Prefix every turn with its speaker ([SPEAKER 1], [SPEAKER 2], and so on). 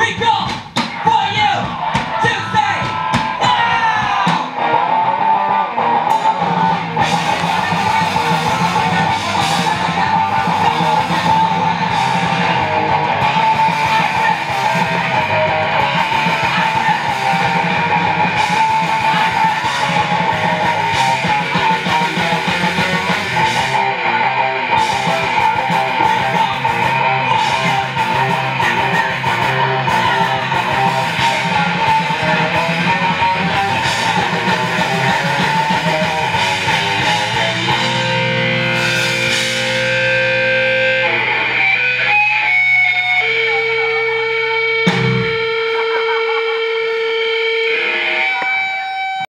[SPEAKER 1] we go.